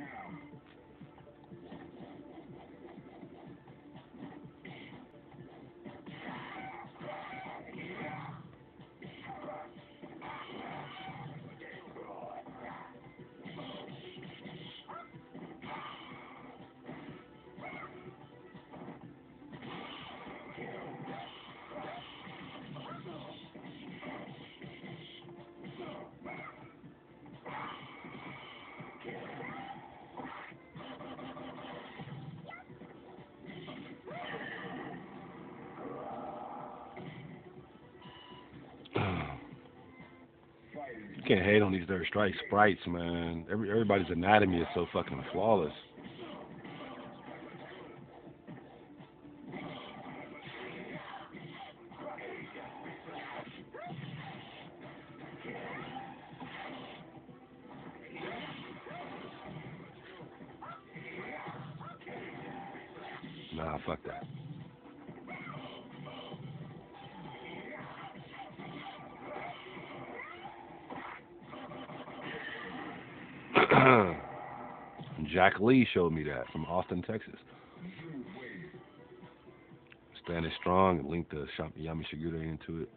now. You can't hate on these Third Strike sprites, man. Every everybody's anatomy is so fucking flawless. Nah, fuck that. Jack Lee showed me that from Austin, Texas. Standing strong and linked the Yami Shigure into it.